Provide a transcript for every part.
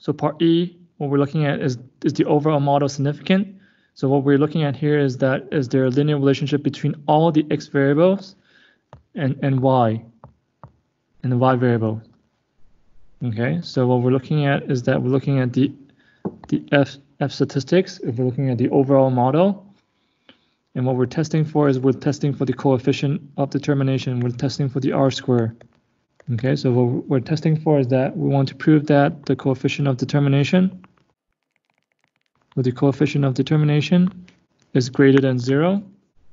So part E, what we're looking at is, is the overall model significant? So what we're looking at here is that is there a linear relationship between all the x variables and, and y, and the y variable. Okay, so what we're looking at is that we're looking at the the f f statistics. If we're looking at the overall model, and what we're testing for is we're testing for the coefficient of determination. We're testing for the r square. Okay, so what we're testing for is that we want to prove that the coefficient of determination, with the coefficient of determination is greater than zero.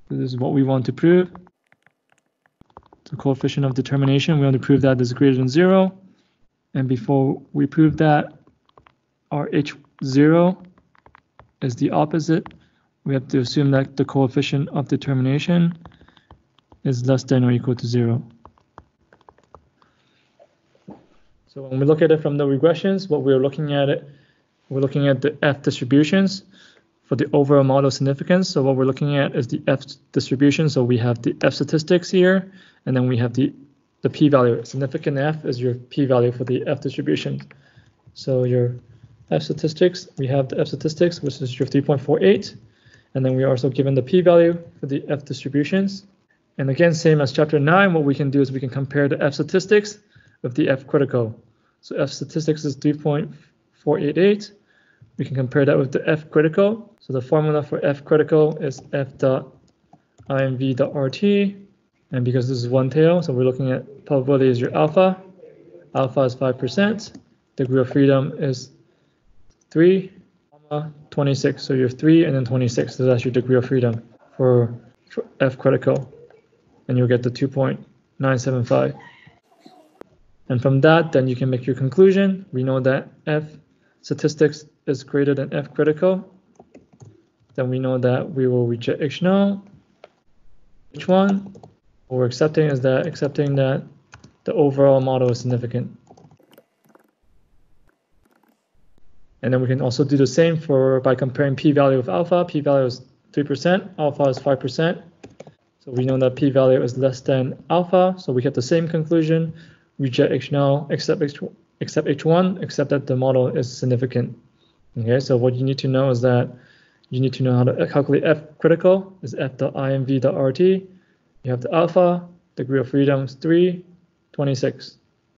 This is what we want to prove. The coefficient of determination, we want to prove that is greater than zero. And before we prove that our h0 is the opposite, we have to assume that the coefficient of determination is less than or equal to zero. So when we look at it from the regressions, what we're looking at it, we're looking at the F distributions for the overall model significance. So what we're looking at is the F distribution. So we have the F statistics here, and then we have the, the p-value. Significant F is your p-value for the F distribution. So your F statistics, we have the F statistics, which is your 3.48. And then we are also given the p-value for the F distributions. And again, same as chapter 9, what we can do is we can compare the F statistics with the F critical. So F statistics is 3.488. We can compare that with the F critical. So the formula for F critical is F dot INV dot RT. And because this is one tail, so we're looking at probability is your alpha. Alpha is 5%. Degree of freedom is 3, 26. So you're 3 and then 26. So that's your degree of freedom for, for F critical. And you'll get the 2.975. And from that, then you can make your conclusion. We know that F statistics is greater than F critical. Then we know that we will reject H null. Which one? what we're accepting is that accepting that the overall model is significant. And then we can also do the same for by comparing p-value with alpha. P-value is 3%, alpha is 5%. So we know that p-value is less than alpha, so we get the same conclusion reject H null, accept H, accept H1, accept that the model is significant. Okay, so what you need to know is that you need to know how to calculate F critical is F dot INV dot RT. You have the alpha, degree of freedom is 3, 26.